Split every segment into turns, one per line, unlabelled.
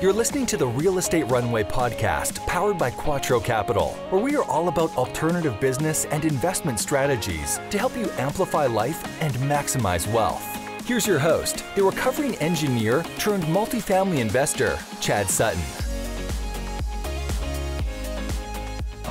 You're listening to the Real Estate Runway podcast, powered by Quattro Capital, where we are all about alternative business and investment strategies to help you amplify life and maximize wealth. Here's your host, the recovering engineer turned multifamily investor, Chad Sutton.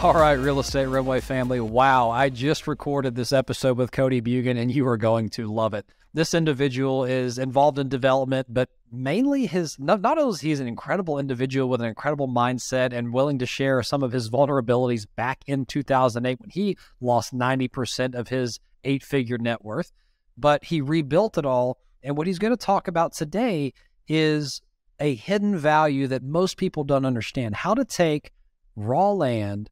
All right, Real Estate Runway family. Wow, I just recorded this episode with Cody Bjugan, and you are going to love it. This individual is involved in development, but mainly his not, not only is he an incredible individual with an incredible mindset and willing to share some of his vulnerabilities back in 2008 when he lost 90% of his eight figure net worth, but he rebuilt it all. And what he's going to talk about today is a hidden value that most people don't understand how to take raw land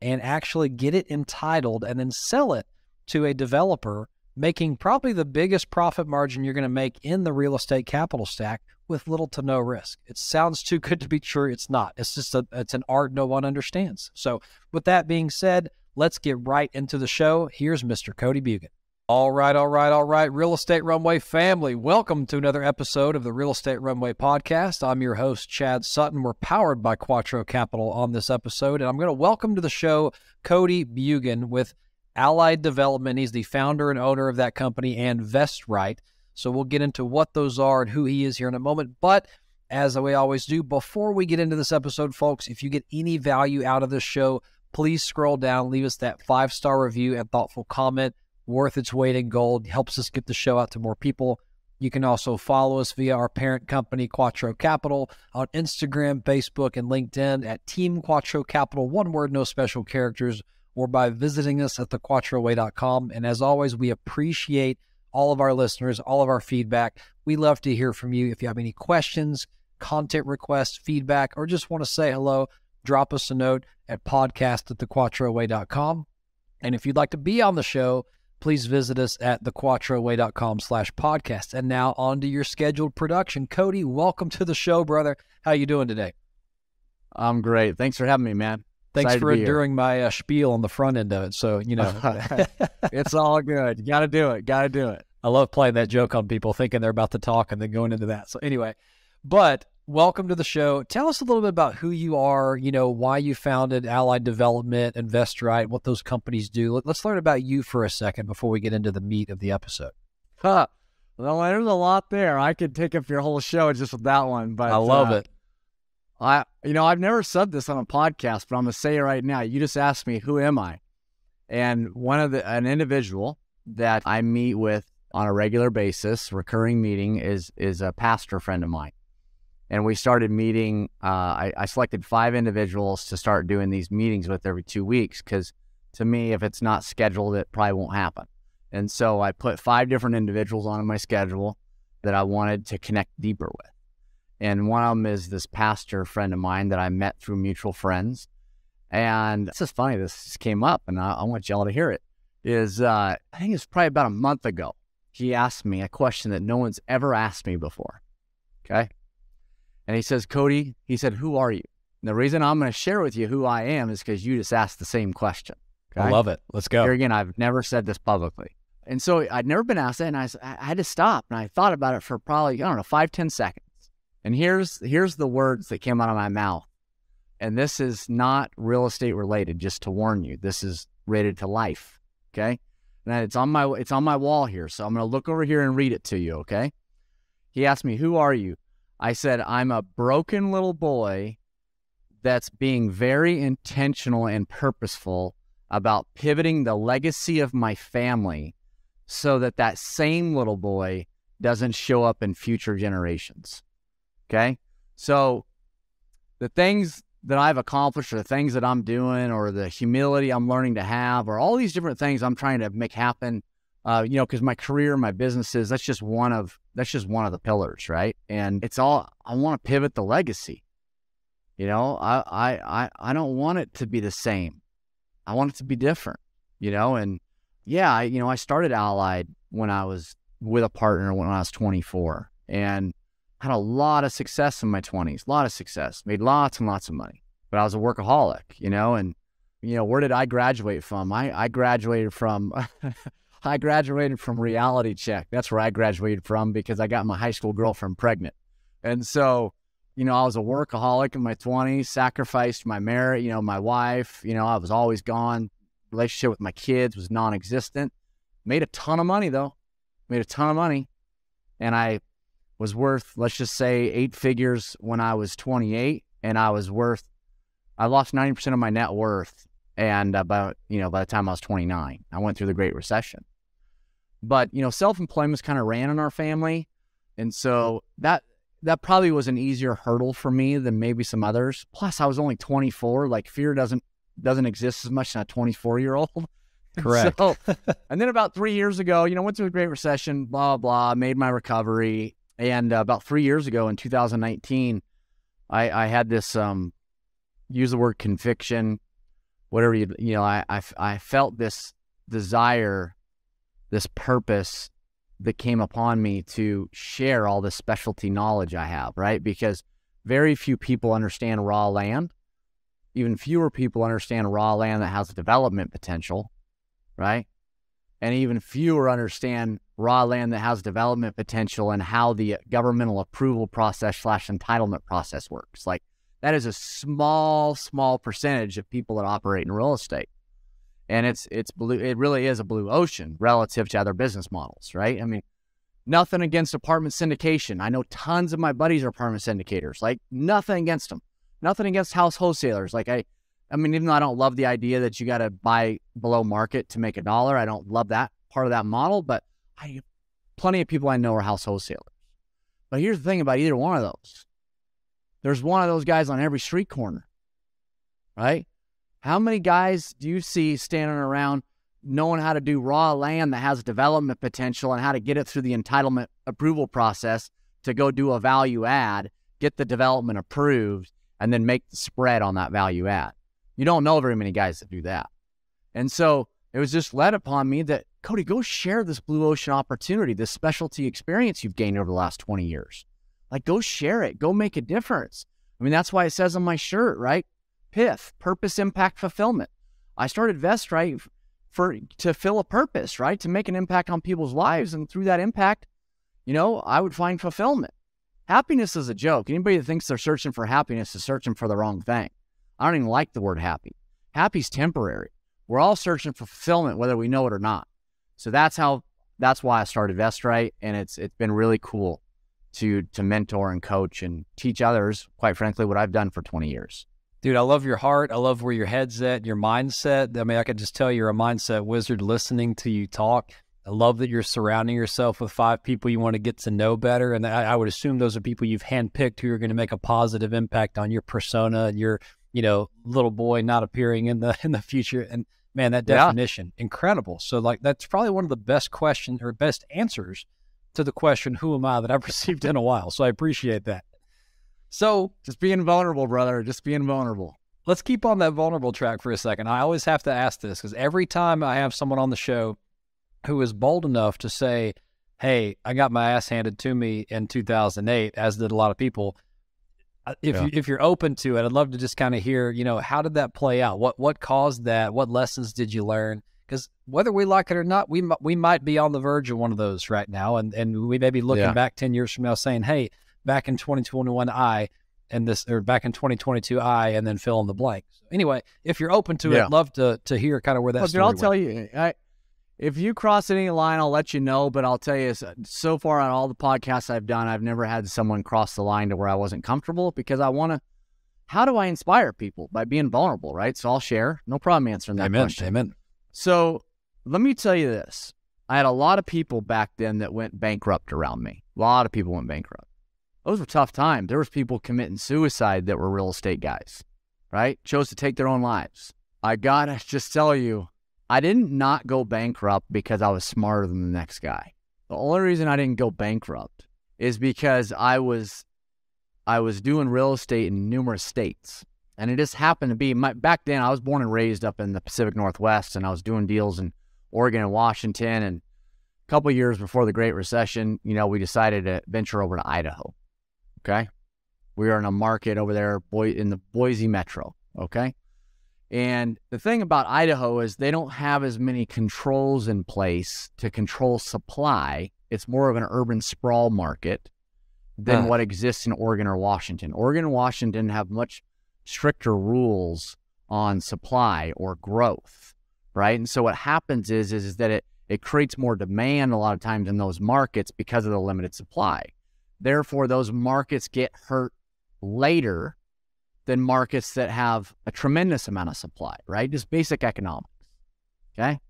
and actually get it entitled and then sell it to a developer making probably the biggest profit margin you're going to make in the real estate capital stack with little to no risk. It sounds too good to be true. It's not. It's just a, it's an art no one understands. So, with that being said, let's get right into the show. Here's Mr. Cody Bjugan. All right, all right, all right. Real Estate Runway family, welcome to another episode of the Real Estate Runway podcast. I'm your host, Chad Sutton. We're powered by Quattro Capital on this episode, and I'm going to welcome to the show Cody Bjugan with Allied Development. He's the founder and owner of that company and VestRight. So we'll get into what those are and who he is here in a moment. But as we always do, before we get into this episode, folks, if you get any value out of this show, please scroll down, leave us that five star review and thoughtful comment. Worth its weight in gold, helps us get the show out to more people. You can also follow us via our parent company, Quattro Capital, on Instagram, Facebook, and LinkedIn at Team Quattro Capital. One word, no special characters or by visiting us at thequattroway.com. And as always, we appreciate all of our listeners, all of our feedback. We love to hear from you. If you have any questions, content requests, feedback, or just want to say hello, drop us a note at podcast at thequattroway.com. And if you'd like to be on the show, please visit us at thequattroway.com slash podcast. And now on to your scheduled production. Cody, welcome to the show, brother. How you doing today?
I'm great. Thanks for having me, man.
Thanks
Excited
for
be here.
enduring my uh, spiel on the front end of it. So, you know,
it's all good. You got to do it. Got to do it.
I love playing that joke on people thinking they're about to talk and then going into that. So, anyway, but welcome to the show. Tell us a little bit about who you are, you know, why you founded Allied Development, InvestRight, what those companies do. Let- Let's learn about you for a second before we get into the meat of the episode.
Huh. Well, there's a lot there. I could take up your whole show just with that one, but
I love
uh,
it.
I, you know, I've never said this on a podcast, but I'm gonna say it right now. You just asked me, who am I? And one of the an individual that I meet with on a regular basis, recurring meeting, is is a pastor friend of mine. And we started meeting. Uh, I, I selected five individuals to start doing these meetings with every two weeks because, to me, if it's not scheduled, it probably won't happen. And so I put five different individuals on my schedule that I wanted to connect deeper with. And one of them is this pastor friend of mine that I met through mutual friends. And this is funny, this just came up and I, I want y'all to hear it. Is uh, I think it's probably about a month ago. He asked me a question that no one's ever asked me before. Okay. And he says, Cody, he said, Who are you? And the reason I'm going to share with you who I am is because you just asked the same question.
I love it. Let's go.
Here again, I've never said this publicly. And so I'd never been asked that, and I, I had to stop, and I thought about it for probably, I don't know, five, ten seconds. And here's here's the words that came out of my mouth. And this is not real estate related, just to warn you. This is related to life. Okay. And it's on my it's on my wall here. So I'm gonna look over here and read it to you, okay? He asked me, Who are you? I said, I'm a broken little boy that's being very intentional and purposeful about pivoting the legacy of my family so that that same little boy doesn't show up in future generations. Okay? So the things that I've accomplished or the things that I'm doing or the humility I'm learning to have or all these different things I'm trying to make happen uh, you know, because my career, my businesses, that's just one of that's just one of the pillars, right? And it's all I want to pivot the legacy. You know, I I I, I don't want it to be the same. I want it to be different. You know, and yeah, I, you know, I started Allied when I was with a partner when I was 24, and had a lot of success in my 20s. A lot of success, made lots and lots of money. But I was a workaholic, you know, and you know, where did I graduate from? I I graduated from. I graduated from Reality Check. That's where I graduated from because I got my high school girlfriend pregnant. And so, you know, I was a workaholic in my 20s, sacrificed my marriage, you know, my wife, you know, I was always gone. Relationship with my kids was non existent. Made a ton of money though, made a ton of money. And I was worth, let's just say, eight figures when I was 28. And I was worth, I lost 90% of my net worth. And about, you know, by the time I was 29, I went through the Great Recession. But, you know, self employment kind of ran in our family. And so that, that probably was an easier hurdle for me than maybe some others. Plus, I was only 24. Like fear doesn't doesn't exist as much in a 24 year old.
Correct.
So, and then about three years ago, you know, went through a great recession, blah blah, made my recovery, and uh, about three years ago in 2019, I, I had this um, use the word conviction, whatever you you know, I, I I felt this desire, this purpose that came upon me to share all this specialty knowledge I have, right? Because very few people understand raw land. Even fewer people understand raw land that has development potential, right? And even fewer understand raw land that has development potential and how the governmental approval process slash entitlement process works. Like that is a small, small percentage of people that operate in real estate. And it's it's blue it really is a blue ocean relative to other business models right? I mean nothing against apartment syndication. I know tons of my buddies are apartment syndicators. Like nothing against them nothing against house wholesalers. Like i i mean even though i don't love the idea that you got to buy below market to make a dollar i don't love that part of that model but i plenty of people i know are house wholesalers but here's the thing about either one of those there's one of those guys on every street corner right how many guys do you see standing around knowing how to do raw land that has development potential and how to get it through the entitlement approval process to go do a value add, get the development approved, and then make the spread on that value add? You don't know very many guys that do that. And so it was just led upon me that, Cody, go share this blue ocean opportunity, this specialty experience you've gained over the last 20 years. Like, go share it, go make a difference. I mean, that's why it says on my shirt, right? PIF, purpose, impact, fulfillment. I started VestRight for to fill a purpose, right? To make an impact on people's lives, and through that impact, you know, I would find fulfillment. Happiness is a joke. Anybody that thinks they're searching for happiness is searching for the wrong thing. I don't even like the word happy. Happy's temporary. We're all searching for fulfillment, whether we know it or not. So that's how. That's why I started VestRight, and it's it's been really cool to to mentor and coach and teach others. Quite frankly, what I've done for 20 years.
Dude, I love your heart. I love where your head's at, your mindset. I mean, I could just tell you're a mindset wizard listening to you talk. I love that you're surrounding yourself with five people you want to get to know better. And I, I would assume those are people you've handpicked who are going to make a positive impact on your persona and your, you know, little boy not appearing in the in the future. And man, that definition, yeah. incredible. So like that's probably one of the best questions or best answers to the question, who am I that I've received in a while. So I appreciate that. So
just being vulnerable, brother. Just being vulnerable.
Let's keep on that vulnerable track for a second. I always have to ask this because every time I have someone on the show who is bold enough to say, Hey, I got my ass handed to me in 2008, as did a lot of people. Uh, if, yeah. you, if you're open to it, I'd love to just kind of hear, you know, how did that play out? What what caused that? What lessons did you learn? Because whether we like it or not, we we might be on the verge of one of those right now, and and we may be looking yeah. back ten years from now saying, "Hey, back in 2021 I and this or back in 2022 I and then fill in the blank. So anyway, if you're open to yeah. it, love to to hear kind of where that. Well, dude,
I'll
went.
tell you, I, if you cross any line, I'll let you know. But I'll tell you, so far on all the podcasts I've done, I've never had someone cross the line to where I wasn't comfortable because I want to. How do I inspire people by being vulnerable, right? So I'll share. No problem answering that
Amen.
question.
Amen.
So let me tell you this: I had a lot of people back then that went bankrupt around me. A lot of people went bankrupt those were tough times. There was people committing suicide that were real estate guys, right? Chose to take their own lives. I gotta just tell you, I didn't not go bankrupt because I was smarter than the next guy. The only reason I didn't go bankrupt is because I was I was doing real estate in numerous states. And it just happened to be my back then I was born and raised up in the Pacific Northwest and I was doing deals in Oregon and Washington and a couple years before the Great Recession, you know, we decided to venture over to Idaho. Okay. We are in a market over there boy in the Boise metro. Okay. And the thing about Idaho is they don't have as many controls in place to control supply. It's more of an urban sprawl market. than
Uh.
what exists in Oregon or Washington. Oregon and Washington have much stricter rules on supply or growth, right? And so what happens is is, is that it it creates more demand a lot of times in those markets because of the limited supply. Therefore, those markets get hurt later than markets that have a tremendous amount of supply, right? Just basic economics. Okay.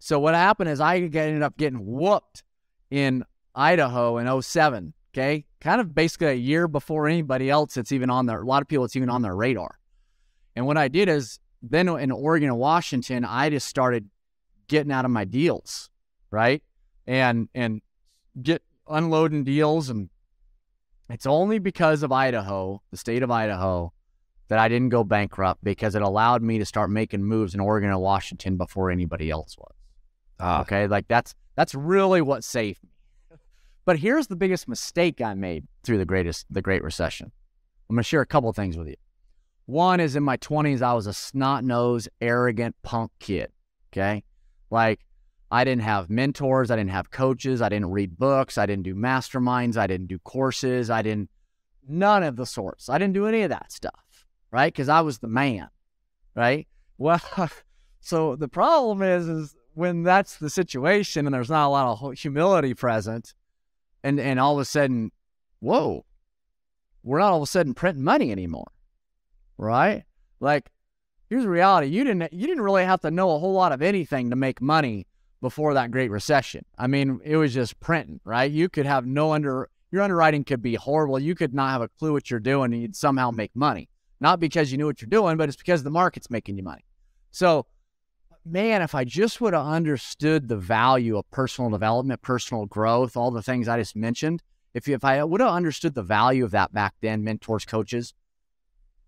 So what happened is I ended up getting whooped in Idaho in 07. Okay. Kind of basically a year before anybody else it's even on their, a lot of people it's even on their radar. And what I did is then in Oregon and Washington, I just started getting out of my deals, right? And, and get unloading deals. And it's only because of Idaho, the state of Idaho, that I didn't go bankrupt because it allowed me to start making moves in Oregon and Washington before anybody else was.
Ah,
Okay, like that's that's really what saved me. But here's the biggest mistake I made through the greatest the Great Recession. I'm gonna share a couple of things with you. One is in my 20s, I was a snot nosed, arrogant punk kid. Okay, like I didn't have mentors, I didn't have coaches, I didn't read books, I didn't do masterminds, I didn't do courses, I didn't none of the sorts. I didn't do any of that stuff, right? Because I was the man, right? Well, so the problem is, is when that's the situation and there's not a lot of humility present, and and all of a sudden, whoa, we're not all of a sudden printing money anymore, right? Like, here's the reality: you didn't you didn't really have to know a whole lot of anything to make money before that Great Recession. I mean, it was just printing, right? You could have no under your underwriting could be horrible. You could not have a clue what you're doing, and you'd somehow make money. Not because you knew what you're doing, but it's because the market's making you money. So, man, if I just would have understood the value of personal development, personal growth, all the things I just mentioned, if, if I would have understood the value of that back then, mentors, coaches,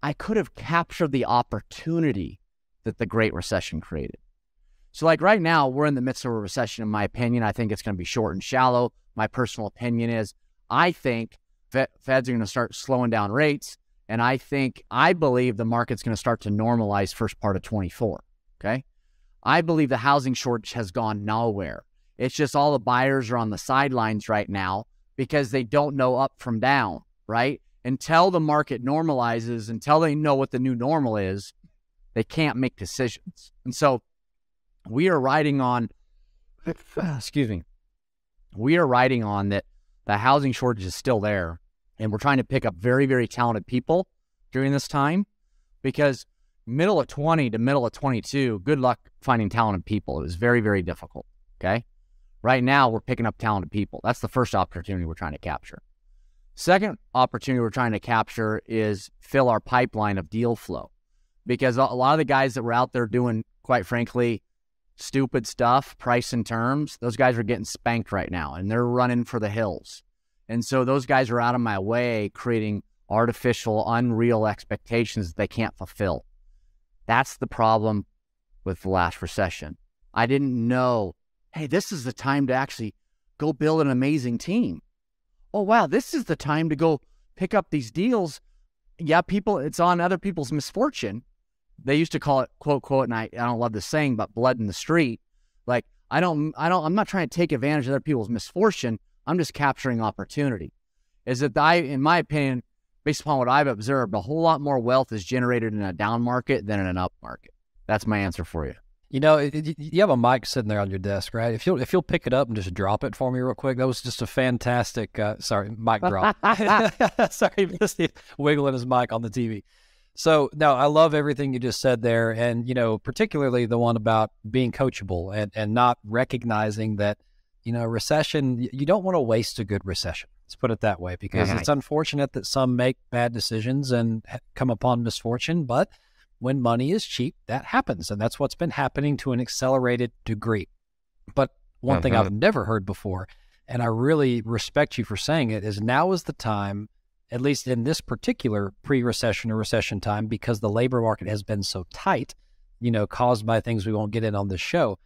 I could have captured the opportunity that the Great Recession created. So, like right now, we're in the midst of a recession, in my opinion. I think it's going to be short and shallow. My personal opinion is I think Feds are going to start slowing down rates. And I think, I believe the market's going to start to normalize first part of 24. Okay. I believe the housing shortage has gone nowhere. It's just all the buyers are on the sidelines right now because they don't know up from down, right? Until the market normalizes, until they know what the new normal is, they can't make decisions. And so we are riding on, excuse me, we are riding on that the housing shortage is still there. And we're trying to pick up very, very talented people during this time because middle of 20 to middle of 22, good luck finding talented people. It was very, very difficult. Okay. Right now, we're picking up talented people. That's the first opportunity we're trying to capture. Second opportunity we're trying to capture is fill our pipeline of deal flow because a lot of the guys that were out there doing, quite frankly, stupid stuff, price and terms, those guys are getting spanked right now and they're running for the hills. And so those guys are out of my way creating artificial, unreal expectations that they can't fulfill. That's the problem with the last recession. I didn't know, hey, this is the time to actually go build an amazing team. Oh, wow, this is the time to go pick up these deals. Yeah, people, it's on other people's misfortune. They used to call it quote, quote, and I, I don't love this saying, but blood in the street. Like, I don't, I don't, I'm not trying to take advantage of other people's misfortune. I'm just capturing opportunity. Is that I, in my opinion, based upon what I've observed, a whole lot more wealth is generated in a down market than in an up market. That's my answer for you.
You know, you have a mic sitting there on your desk, right? If you'll if you'll pick it up and just drop it for me real quick, that was just a fantastic. Uh, sorry, mic drop. sorry, just wiggling his mic on the TV. So no, I love everything you just said there, and you know, particularly the one about being coachable and and not recognizing that you know recession. You don't want to waste a good recession. Let's put it that way, because
Mhm.
it's unfortunate that some make bad decisions and come upon misfortune, but when money is cheap, that happens. And that's what's been happening to an accelerated degree. But one thing
Mhm.
I've never heard before, and I really respect you for saying it, is now is the time, at least in this particular pre recession or recession time, because the labor market has been so tight, you know, caused by things we won't get in on this show.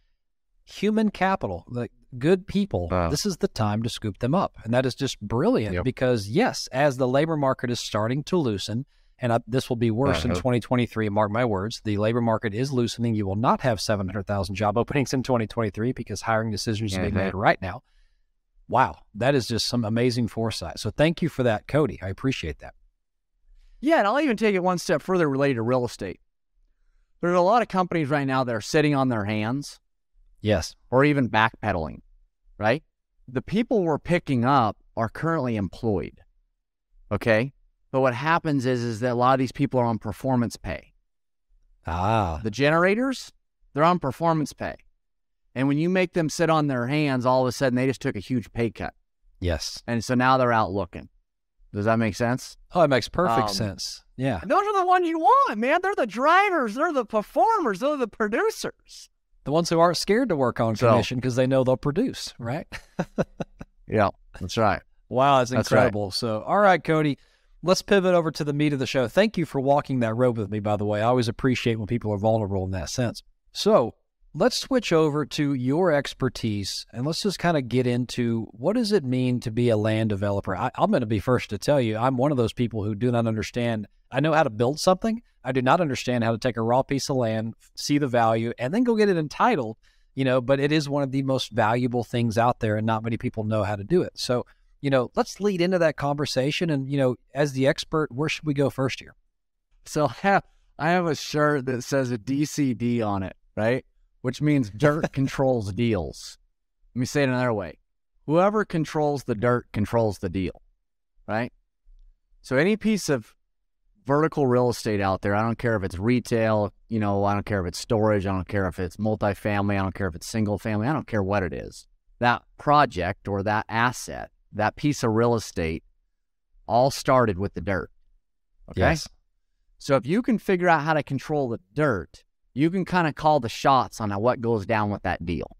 Human capital, like good people,
Wow.
this is the time to scoop them up. And that is just brilliant
Yep.
because, yes, as the labor market is starting to loosen, and I, this will be worse in
Uh-huh.
2023. Mark my words. The labor market is loosening. You will not have 700,000 job openings in 2023 because hiring decisions are being
Mhm.
made right now. wow, that is just some amazing foresight. So thank you for that, Cody. I appreciate that.
Yeah, and I'll even take it one step further related to real estate. There's a lot of companies right now that are sitting on their hands.
Yes.
Or even backpedaling, right? The people we're picking up are currently employed. Okay. But what happens is, is that a lot of these people are on performance pay.
Ah.
The generators, they're on performance pay. And when you make them sit on their hands, all of a sudden they just took a huge pay cut.
Yes.
And so now they're out looking. Does that make sense?
Oh, it makes perfect
Um,
sense. Yeah.
Those are the ones you want, man. They're the drivers, they're the performers, they're the producers.
The ones who aren't scared to work on
So-
commission because they know they'll produce, right?
Yeah, that's right.
Wow, that's
That's right.
incredible. So, all right, Cody, let's pivot over to the meat of the show. Thank you for walking that road with me, by the way. I always appreciate when people are vulnerable in that sense. So, let's switch over to your expertise and let's just kind of get into what does it mean to be a land developer? I, I'm going to be first to tell you, I'm one of those people who do not understand. I know how to build something. I do not understand how to take a raw piece of land, see the value, and then go get it entitled you know, but it is one of the most valuable things out there, and not many people know how to do it. So, you know, let's lead into that conversation. And, you know, as the expert, where should we go first here?
So I have, I have a shirt that says a DCD on it, right? Which means dirt controls deals. Let me say it another way. Whoever controls the dirt controls the deal, right? So any piece of vertical real estate out there, I don't care if it's retail, you know, I don't care if it's storage, I don't care if it's multifamily, I don't care if it's single family, I don't care what it is. That project or that asset, that piece of real estate all started with the dirt. Okay.
Yes.
So if you can figure out how to control the dirt, you can kind of call the shots on what goes down with that deal.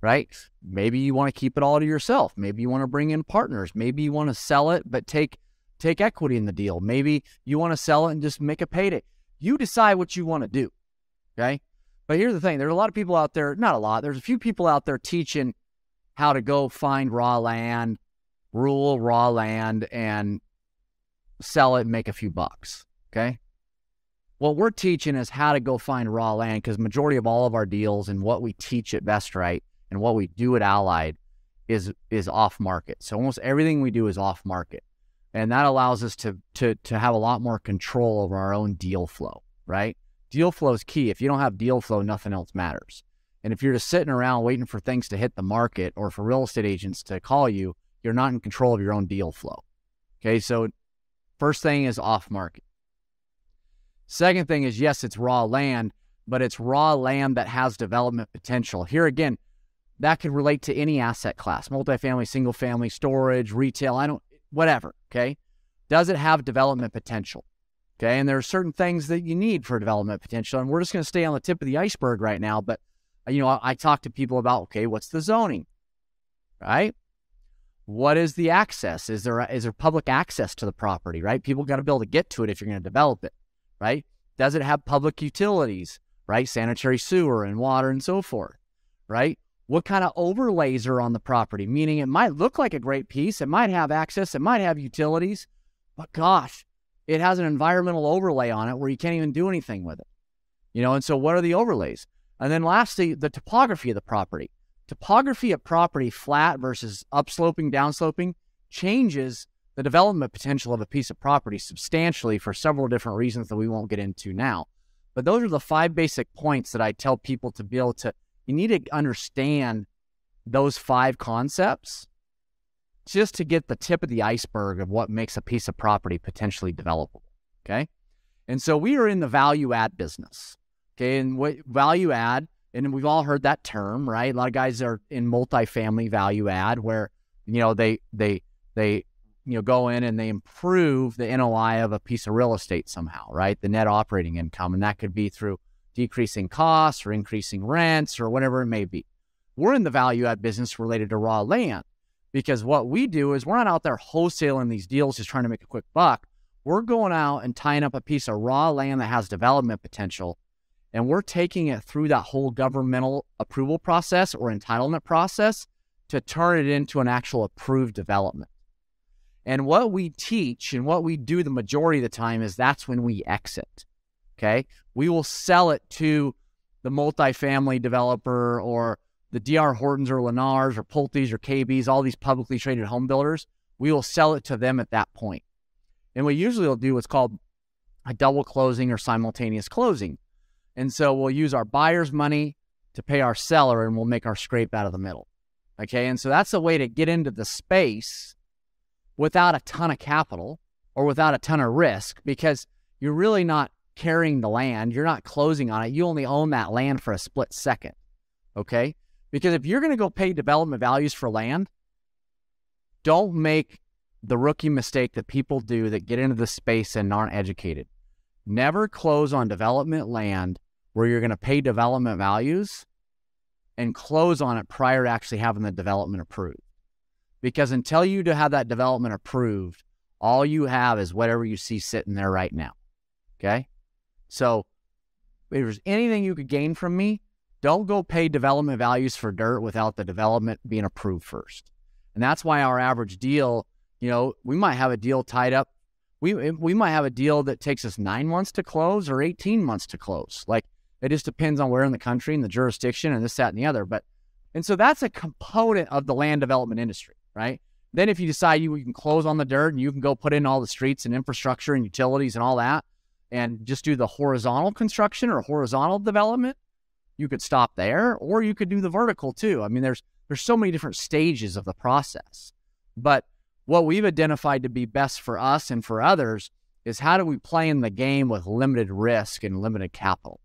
Right? Maybe you want to keep it all to yourself. Maybe you want to bring in partners. Maybe you want to sell it but take take equity in the deal. Maybe you want to sell it and just make a payday. You decide what you want to do. Okay? But here's the thing, there's a lot of people out there, not a lot, there's a few people out there teaching how to go find raw land, rule raw land and sell it and make a few bucks. Okay. What we're teaching is how to go find raw land because majority of all of our deals and what we teach at VestRight and what we do at Allied is is off market. So almost everything we do is off market. And that allows us to to to have a lot more control over our own deal flow, right? Deal flow is key. If you don't have deal flow, nothing else matters. And if you're just sitting around waiting for things to hit the market or for real estate agents to call you, you're not in control of your own deal flow. Okay, so first thing is off market. Second thing is yes, it's raw land, but it's raw land that has development potential. Here again, that could relate to any asset class multifamily, single family, storage, retail, I don't, whatever. Okay. Does it have development potential? Okay. And there are certain things that you need for development potential. And we're just going to stay on the tip of the iceberg right now. But, you know, I, I talk to people about, okay, what's the zoning? Right? What is the access? Is there is there public access to the property? Right? People got to be able to get to it if you're going to develop it. Right? Does it have public utilities? Right? Sanitary sewer and water and so forth. Right? What kind of overlays are on the property? Meaning it might look like a great piece, it might have access, it might have utilities, but gosh, it has an environmental overlay on it where you can't even do anything with it. You know, and so what are the overlays? And then lastly, the topography of the property. Topography of property, flat versus upsloping, downsloping, changes the development potential of a piece of property substantially for several different reasons that we won't get into now. But those are the five basic points that I tell people to be able to, you need to understand those five concepts just to get the tip of the iceberg of what makes a piece of property potentially developable. Okay. And so we are in the value add business. Okay. And what value add, and we've all heard that term, right? A lot of guys are in multifamily value add where, you know, they, they, they, you know, go in and they improve the NOI of a piece of real estate somehow, right? The net operating income. And that could be through decreasing costs or increasing rents or whatever it may be. We're in the value add business related to raw land because what we do is we're not out there wholesaling these deals just trying to make a quick buck. We're going out and tying up a piece of raw land that has development potential and we're taking it through that whole governmental approval process or entitlement process to turn it into an actual approved development. And what we teach and what we do the majority of the time is that's when we exit. Okay. We will sell it to the multifamily developer or the DR Hortons or Lennars or Pulte's or KB's, all these publicly traded home builders, we will sell it to them at that point. And we usually will do what's called a double closing or simultaneous closing. And so we'll use our buyer's money to pay our seller and we'll make our scrape out of the middle. Okay. And so that's a way to get into the space without a ton of capital or without a ton of risk because you're really not carrying the land. You're not closing on it. You only own that land for a split second. Okay. Because if you're going to go pay development values for land, don't make the rookie mistake that people do that get into the space and aren't educated. Never close on development land where you're going to pay development values and close on it prior to actually having the development approved. Because until you have that development approved, all you have is whatever you see sitting there right now. Okay. So if there's anything you could gain from me, don't go pay development values for dirt without the development being approved first. And that's why our average deal, you know, we might have a deal tied up. We, we might have a deal that takes us nine months to close or 18 months to close. Like it just depends on where in the country and the jurisdiction and this, that, and the other. But, and so that's a component of the land development industry, right? Then if you decide you, you can close on the dirt and you can go put in all the streets and infrastructure and utilities and all that and just do the horizontal construction or horizontal development, you could stop there or you could do the vertical too. I mean, there's there's so many different stages of the process. But what we've identified to be best for us and for others is how do we play in the game with limited risk and limited capital?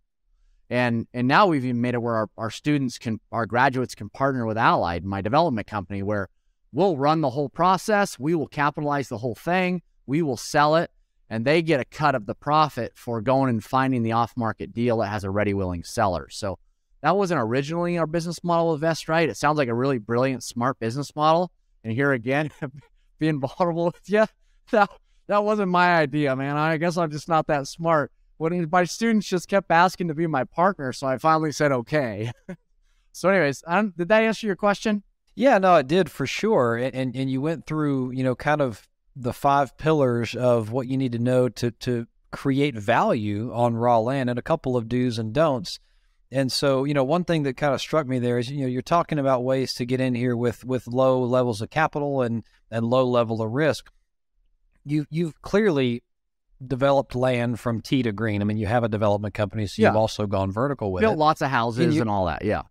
And and now we've even made it where our, our students can our graduates can partner with Allied, my development company, where we'll run the whole process, we will capitalize the whole thing, we will sell it, and they get a cut of the profit for going and finding the off-market deal that has a ready willing seller. So that wasn't originally our business model with VestRight. It sounds like a really brilliant, smart business model. And here again, being vulnerable with you, that that wasn't my idea, man. I guess I'm just not that smart. When my students just kept asking to be my partner, so I finally said okay. so, anyways, um, did that answer your question?
Yeah, no, it did for sure. And, and and you went through, you know, kind of the five pillars of what you need to know to to create value on raw land and a couple of do's and don'ts. And so, you know, one thing that kind of struck me there is, you know, you're talking about ways to get in here with with low levels of capital and and low level of risk. You you've clearly developed land from tee to green. I mean, you have a development company, so you've also gone vertical with
Built
it.
lots of houses and, you, and all that. Yeah.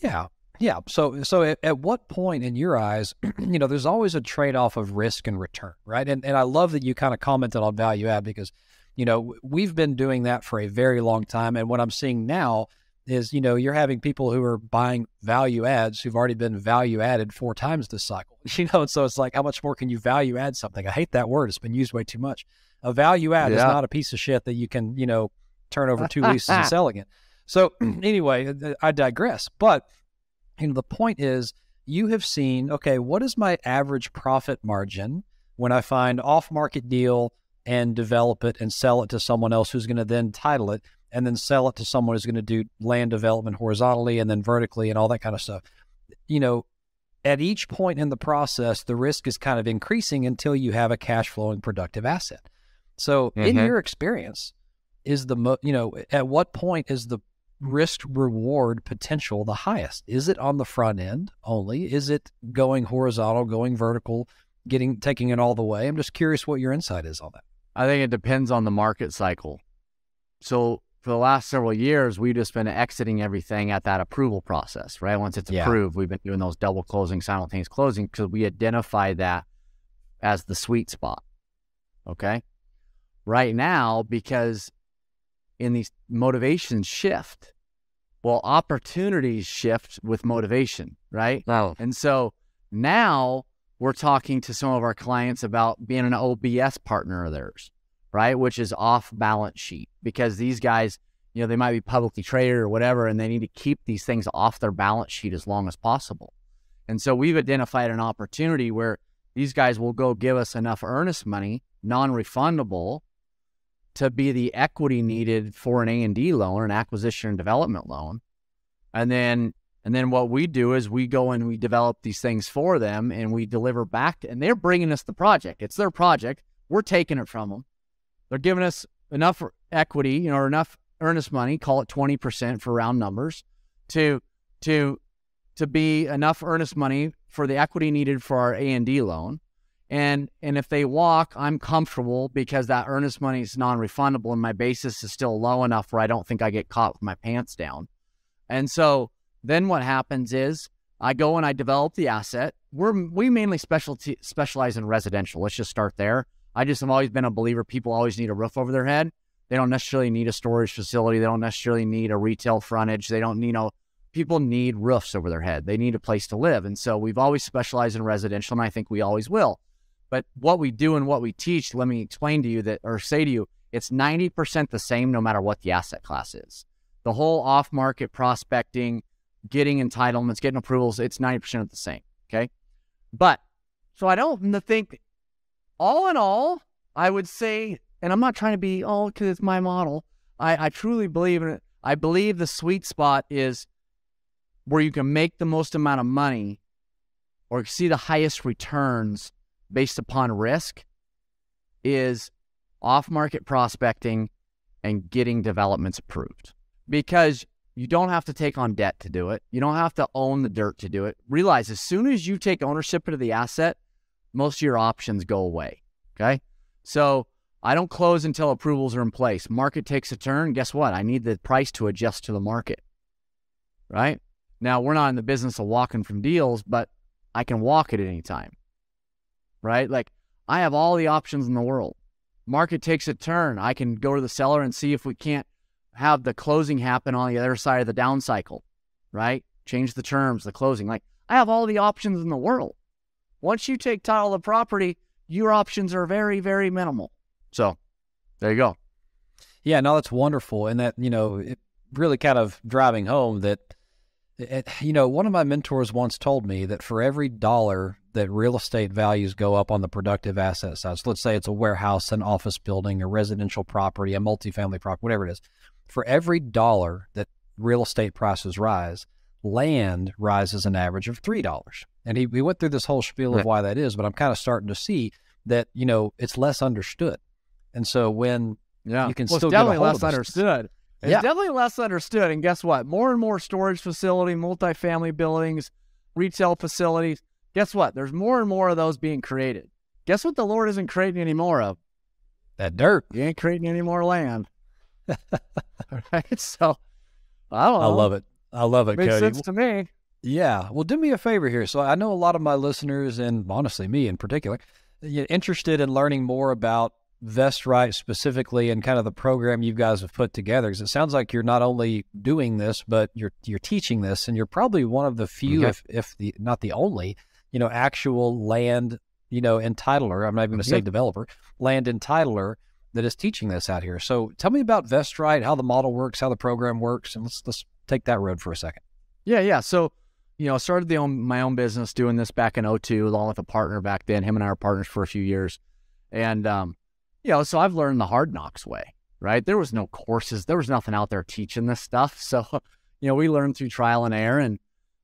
Yeah. Yeah. So so at, at what point in your eyes, you know, there's always a trade off of risk and return, right? And and I love that you kind of commented on value add because, you know, we've been doing that for a very long time. And what I'm seeing now is you know you're having people who are buying value adds who've already been value added four times this cycle you know and so it's like how much more can you value add something i hate that word it's been used way too much a value add yeah. is not a piece of shit that you can you know turn over two leases and sell again so anyway i digress but you know the point is you have seen okay what is my average profit margin when i find off market deal and develop it and sell it to someone else who's going to then title it and then sell it to someone who's going to do land development horizontally and then vertically and all that kind of stuff. You know, at each point in the process, the risk is kind of increasing until you have a cash flowing productive asset. So, mm-hmm. in your experience, is the mo- you know at what point is the risk reward potential the highest? Is it on the front end only? Is it going horizontal, going vertical, getting taking it all the way? I'm just curious what your insight is on that.
I think it depends on the market cycle. So for the last several years, we've just been exiting everything at that approval process, right? Once it's yeah. approved, we've been doing those double closing, simultaneous closing because we identify that as the sweet spot. Okay. Right now, because in these motivations shift, well, opportunities shift with motivation, right?
Wow.
And so now we're talking to some of our clients about being an OBS partner of theirs right? Which is off balance sheet because these guys, you know, they might be publicly traded or whatever, and they need to keep these things off their balance sheet as long as possible. And so we've identified an opportunity where these guys will go give us enough earnest money, non-refundable, to be the equity needed for an A and D loan, an acquisition and development loan. And then and then what we do is we go and we develop these things for them and we deliver back and they're bringing us the project. It's their project. We're taking it from them. They're giving us enough equity, you know, or enough earnest money, call it 20% for round numbers, to to to be enough earnest money for the equity needed for our A and D loan. And and if they walk, I'm comfortable because that earnest money is non-refundable and my basis is still low enough where I don't think I get caught with my pants down. And so then what happens is I go and I develop the asset. We're we mainly specialty specialize in residential. Let's just start there. I just have always been a believer people always need a roof over their head. They don't necessarily need a storage facility. They don't necessarily need a retail frontage. They don't need, you know, people need roofs over their head. They need a place to live. And so we've always specialized in residential, and I think we always will. But what we do and what we teach, let me explain to you that, or say to you, it's 90% the same no matter what the asset class is. The whole off market prospecting, getting entitlements, getting approvals, it's 90% of the same. Okay. But so I don't think, all in all, I would say, and I'm not trying to be, oh, because it's my model. I, I truly believe in it. I believe the sweet spot is where you can make the most amount of money or see the highest returns based upon risk is off market prospecting and getting developments approved because you don't have to take on debt to do it. You don't have to own the dirt to do it. Realize as soon as you take ownership of the asset, most of your options go away. Okay. So I don't close until approvals are in place. Market takes a turn. Guess what? I need the price to adjust to the market. Right. Now, we're not in the business of walking from deals, but I can walk at any time right? Like I have all the options in the world. Market takes a turn. I can go to the seller and see if we can't have the closing happen on the other side of the down cycle, right? Change the terms, the closing. Like I have all the options in the world. Once you take title of the property, your options are very, very minimal. So there you go.
Yeah, no, that's wonderful. And that, you know, it really kind of driving home that, it, you know, one of my mentors once told me that for every dollar that real estate values go up on the productive asset side. So let's say it's a warehouse, an office building, a residential property, a multifamily property, whatever it is. For every dollar that real estate prices rise, land rises an average of three dollars. And he, he went through this whole spiel of why that is, but I'm kind of starting to see that, you know, it's less understood. And so when
yeah.
you can
well,
still
it's definitely
less
understood. It's yeah. definitely less understood. And guess what? More and more storage facility, multifamily buildings, retail facilities, Guess what? There's more and more of those being created. Guess what the Lord isn't creating any more of?
That dirt.
He ain't creating any more land. right? So I don't know.
I love it. I love it,
Makes
Cody.
sense to me.
Yeah. Well, do me a favor here. So I know a lot of my listeners, and honestly, me in particular, interested in learning more about VestRight specifically and kind of the program you guys have put together. Because it sounds like you're not only doing this, but you're you're teaching this, and you're probably one of the few, mm-hmm. if if the not the only, you know, actual land, you know, entitler. I'm not even going to say developer, land entitler that is teaching this out here. So tell me about VestRight, how the model works, how the program works, and let's let's take that road for a second.
Yeah, yeah. So, you know, I started the own, my own business doing this back in 02 along with a partner back then. Him and I were partners for a few years. And um, you know, so I've learned the hard knocks way, right? There was no courses, there was nothing out there teaching this stuff. So, you know, we learned through trial and error and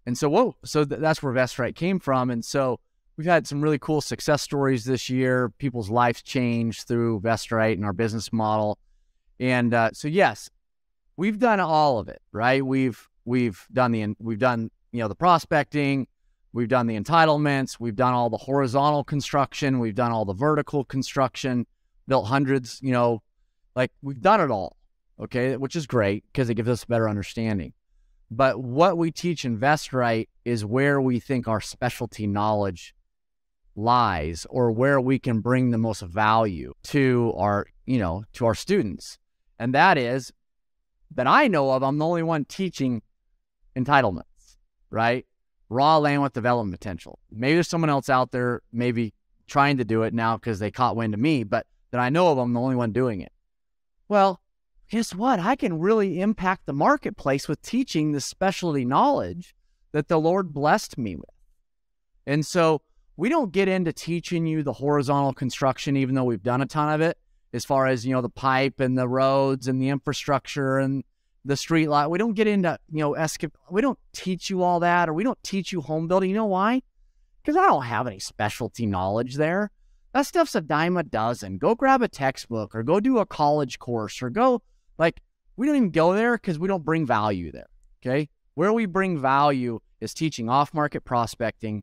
and so, whoa, so th- that's where VestRight came from. And so we've had some really cool success stories this year. People's lives changed through VestRight and our business model. And uh, so, yes, we've done all of it, right? We've we've done the we've done you know the prospecting, we've done the entitlements, we've done all the horizontal construction, we've done all the vertical construction, built hundreds, you know, like we've done it all, okay, which is great because it gives us a better understanding. But what we teach in VestRight is where we think our specialty knowledge lies or where we can bring the most value to our, you know, to our students. And that is that I know of, I'm the only one teaching entitlements, right? Raw land with development potential. Maybe there's someone else out there, maybe trying to do it now because they caught wind of me, but that I know of, I'm the only one doing it. Well, guess what? I can really impact the marketplace with teaching the specialty knowledge that the Lord blessed me with. And so we don't get into teaching you the horizontal construction, even though we've done a ton of it, as far as, you know, the pipe and the roads and the infrastructure and the street light. We don't get into, you know. We don't teach you all that or we don't teach you home building. You know why? Because I don't have any specialty knowledge there. That stuff's a dime a dozen. Go grab a textbook or go do a college course or go like, we don't even go there because we don't bring value there. Okay. Where we bring value is teaching off market prospecting,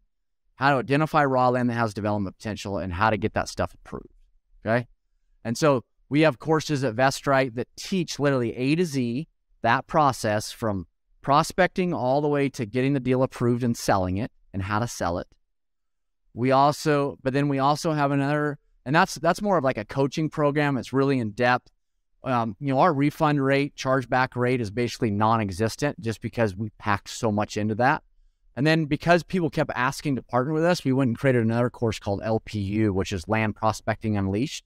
how to identify raw land that has development potential, and how to get that stuff approved. Okay. And so we have courses at VestRight that teach literally A to Z that process from prospecting all the way to getting the deal approved and selling it and how to sell it. We also, but then we also have another, and that's that's more of like a coaching program. It's really in depth. Um, you know, our refund rate, chargeback rate is basically non-existent just because we packed so much into that. And then because people kept asking to partner with us, we went and created another course called LPU, which is Land Prospecting Unleashed,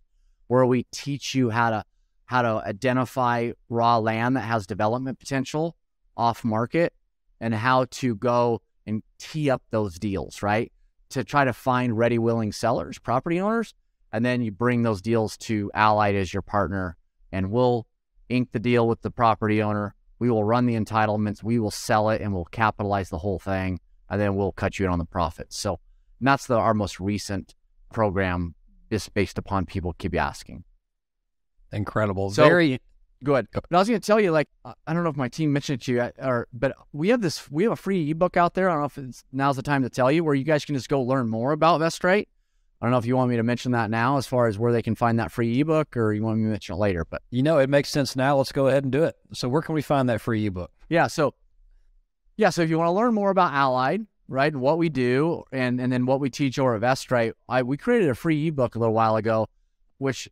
where we teach you how to how to identify raw land that has development potential off market and how to go and tee up those deals, right? To try to find ready, willing sellers, property owners, and then you bring those deals to Allied as your partner, and we'll ink the deal with the property owner. We will run the entitlements, we will sell it, and we'll capitalize the whole thing, and then we'll cut you in on the profits. So that's the, our most recent program, just based upon people keep asking.
Incredible.
So,
Very
Good. But I was going to tell you, like, I don't know if my team mentioned it to you, uh, or but we have this, we have a free ebook out there. I don't know if it's, now's the time to tell you where you guys can just go learn more about VestRight. I don't know if you want me to mention that now, as far as where they can find that free ebook, or you want me to mention it later. But
you know, it makes sense now. Let's go ahead and do it. So, where can we find that free ebook?
Yeah. So, yeah. So, if you want to learn more about Allied, right, and what we do, and and then what we teach over at VestRight, I we created a free ebook a little while ago, which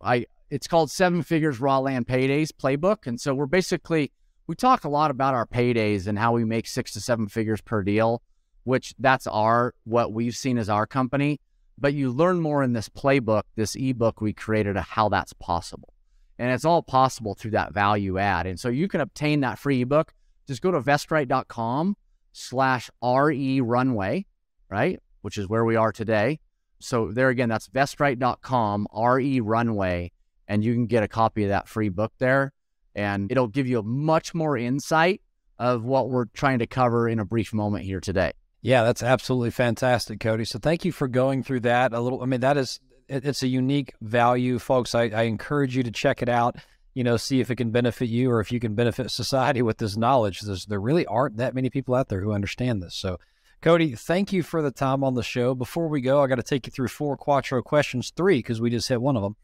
I it's called Seven Figures Raw Land Paydays Playbook. And so we're basically, we talk a lot about our paydays and how we make six to seven figures per deal, which that's our, what we've seen as our company. But you learn more in this playbook, this ebook we created of how that's possible. And it's all possible through that value add. And so you can obtain that free ebook. Just go to vestright.com slash RE runway, right? Which is where we are today. So there again, that's vestright.com RE runway and you can get a copy of that free book there. And it'll give you a much more insight of what we're trying to cover in a brief moment here today.
Yeah, that's absolutely fantastic, Cody. So thank you for going through that a little. I mean, that is it's a unique value, folks. I, I encourage you to check it out. You know, see if it can benefit you or if you can benefit society with this knowledge. There's, there really aren't that many people out there who understand this. So, Cody, thank you for the time on the show. Before we go, I got to take you through four Quattro questions, three because we just hit one of them.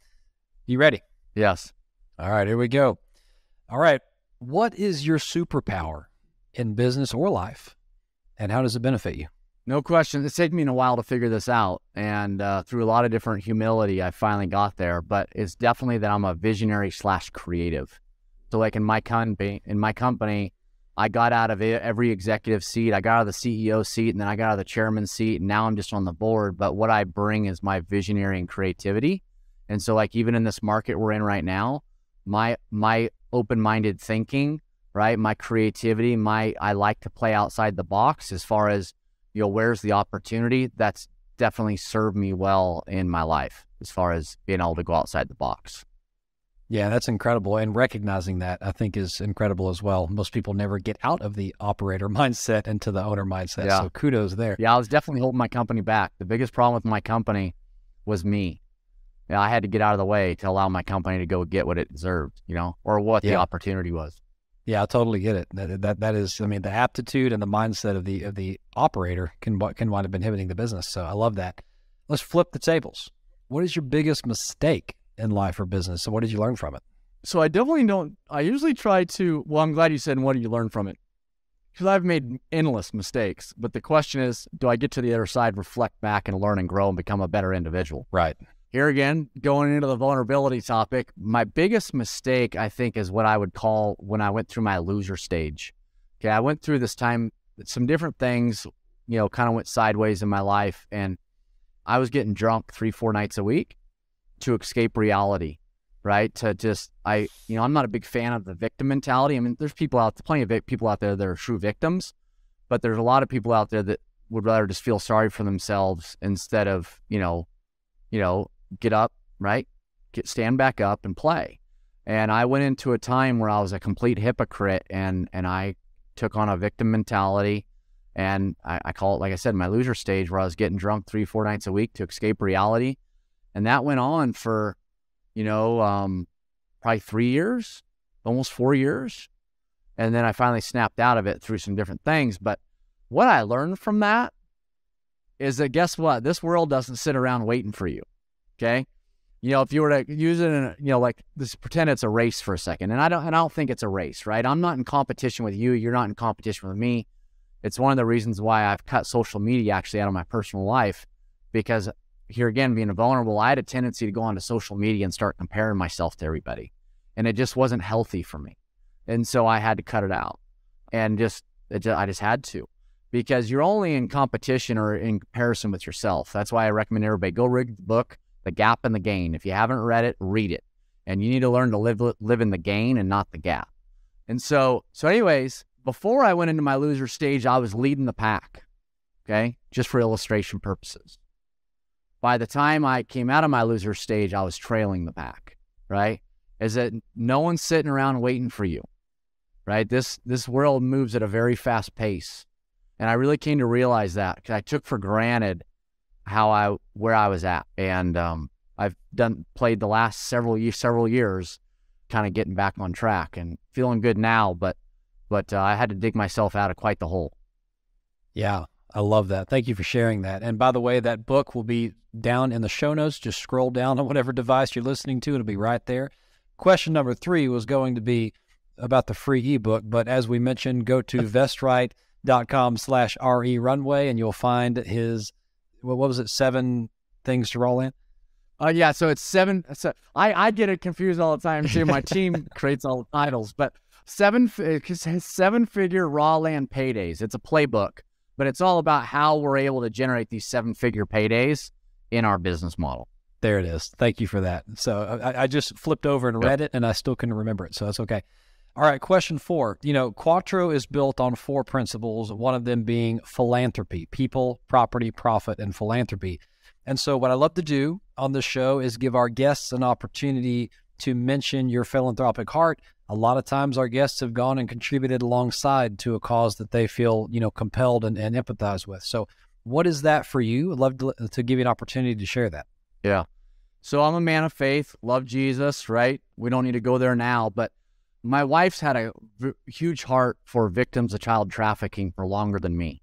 You ready?
Yes.
All right, here we go. All right. What is your superpower in business or life, and how does it benefit you?
No question. It's taken me a while to figure this out, and uh, through a lot of different humility, I finally got there. But it's definitely that I'm a visionary slash creative. So, like in my company, in my company, I got out of every executive seat. I got out of the CEO seat, and then I got out of the chairman seat, and now I'm just on the board. But what I bring is my visionary and creativity and so like even in this market we're in right now, my my open-minded thinking, right? My creativity, my I like to play outside the box as far as you know, where's the opportunity? That's definitely served me well in my life as far as being able to go outside the box.
Yeah, that's incredible. And recognizing that, I think, is incredible as well. Most people never get out of the operator mindset into the owner mindset. Yeah. So kudos there.
Yeah, I was definitely holding my company back. The biggest problem with my company was me you know, I had to get out of the way to allow my company to go get what it deserved, you know, or what yeah. the opportunity was.
Yeah, I totally get it. That, that that is, I mean, the aptitude and the mindset of the of the operator can can wind up inhibiting the business. So I love that. Let's flip the tables. What is your biggest mistake in life or business? and what did you learn from it?
So I definitely don't. I usually try to. Well, I'm glad you said. what did you learn from it? Because I've made endless mistakes. But the question is, do I get to the other side, reflect back, and learn and grow and become a better individual?
Right
here again, going into the vulnerability topic, my biggest mistake, I think, is what I would call when I went through my loser stage. Okay, I went through this time, some different things, you know, kind of went sideways in my life. And I was getting drunk three, four nights a week to escape reality, right? To just, I, you know, I'm not a big fan of the victim mentality. I mean, there's people out, plenty of people out there that are true victims, but there's a lot of people out there that would rather just feel sorry for themselves instead of, you know, you know, get up, right? Get stand back up and play. And I went into a time where I was a complete hypocrite and and I took on a victim mentality. And I, I call it, like I said, my loser stage where I was getting drunk three, four nights a week to escape reality. And that went on for, you know, um, probably three years, almost four years. And then I finally snapped out of it through some different things. But what I learned from that is that guess what? This world doesn't sit around waiting for you. Okay. You know, if you were to use it in, a, you know, like this, pretend it's a race for a second, and I don't, and I don't think it's a race, right? I'm not in competition with you. You're not in competition with me. It's one of the reasons why I've cut social media actually out of my personal life, because here again, being vulnerable, I had a tendency to go onto social media and start comparing myself to everybody, and it just wasn't healthy for me, and so I had to cut it out, and just, just I just had to because you're only in competition or in comparison with yourself. That's why I recommend everybody go read the book, The Gap and the Gain. If you haven't read it, read it. And you need to learn to live live in the gain and not the gap. And so, so anyways, before I went into my loser stage, I was leading the pack. Okay, just for illustration purposes. By the time I came out of my loser stage, I was trailing the pack. Right? Is that no one's sitting around waiting for you. Right? This this world moves at a very fast pace and I really came to realize that because I took for granted how I where I was at, and um, I've done played the last several years, several years, kind of getting back on track and feeling good now. But but uh, I had to dig myself out of quite the hole.
Yeah, I love that. Thank you for sharing that. And by the way, that book will be down in the show notes. Just scroll down on whatever device you're listening to; it'll be right there. Question number three was going to be about the free ebook, but as we mentioned, go to VestRight dot com slash re runway and you'll find his what was it seven things to roll in?
Uh, yeah so it's seven so i i get it confused all the time too. My team creates all the titles but seven seven figure raw land paydays it's a playbook but it's all about how we're able to generate these seven figure paydays in our business model.
There it is. Thank you for that. So i, I just flipped over and read yep. it and i still couldn't remember it so that's okay all right, question four. You know, Quattro is built on four principles, one of them being philanthropy people, property, profit, and philanthropy. And so, what I love to do on the show is give our guests an opportunity to mention your philanthropic heart. A lot of times, our guests have gone and contributed alongside to a cause that they feel, you know, compelled and, and empathize with. So, what is that for you? I'd love to, to give you an opportunity to share that.
Yeah. So, I'm a man of faith, love Jesus, right? We don't need to go there now, but my wife's had a v- huge heart for victims of child trafficking for longer than me.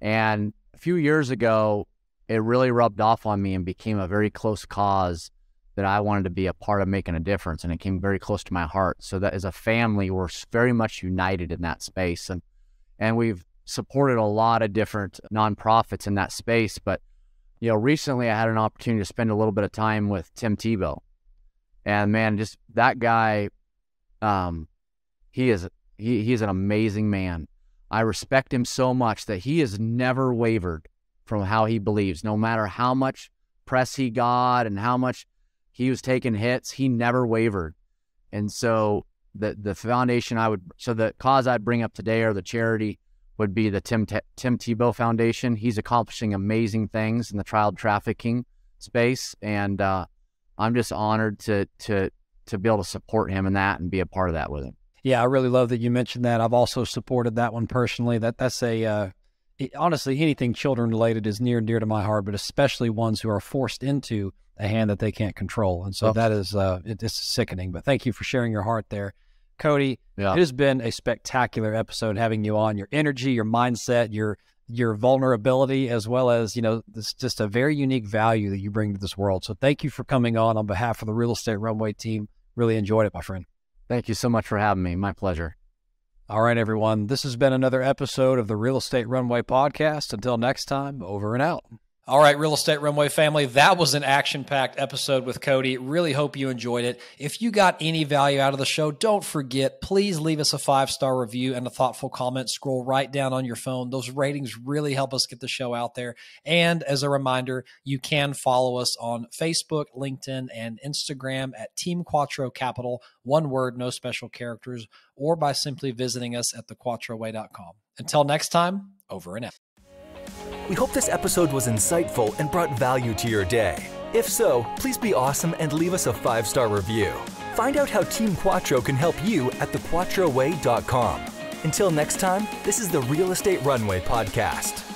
And a few years ago, it really rubbed off on me and became a very close cause that I wanted to be a part of making a difference. And it came very close to my heart. So that as a family, we're very much united in that space. And, and we've supported a lot of different nonprofits in that space. But, you know, recently I had an opportunity to spend a little bit of time with Tim Tebow. And man, just that guy um, he is he he's an amazing man. I respect him so much that he has never wavered from how he believes, no matter how much press he got and how much he was taking hits, he never wavered. And so the the foundation I would so the cause I'd bring up today or the charity would be the Tim Tim Tebow Foundation. He's accomplishing amazing things in the child trafficking space, and uh, I'm just honored to to to be able to support him in that and be a part of that with him.
Yeah, I really love that you mentioned that. I've also supported that one personally. That that's a uh, it, honestly anything children related is near and dear to my heart, but especially ones who are forced into a hand that they can't control, and so oh. that is uh, it, it's sickening. But thank you for sharing your heart there. Cody, yeah. it has been a spectacular episode having you on. Your energy, your mindset, your your vulnerability, as well as you know, this just a very unique value that you bring to this world. So thank you for coming on on behalf of the Real Estate Runway team. Really enjoyed it, my friend.
Thank you so much for having me. My pleasure.
All right, everyone. This has been another episode of the Real Estate Runway podcast. Until next time, over and out. All right, Real Estate Runway family, that was an action packed episode with Cody. Really hope you enjoyed it. If you got any value out of the show, don't forget, please leave us a five star review and a thoughtful comment. Scroll right down on your phone. Those ratings really help us get the show out there. And as a reminder, you can follow us on Facebook, LinkedIn, and Instagram at Team Quattro Capital, one word, no special characters, or by simply visiting us at thequattroway.com. Until next time, over and out.
We hope this episode was insightful and brought value to your day. If so, please be awesome and leave us a five star review. Find out how Team Quattro can help you at thequattroway.com. Until next time, this is the Real Estate Runway Podcast.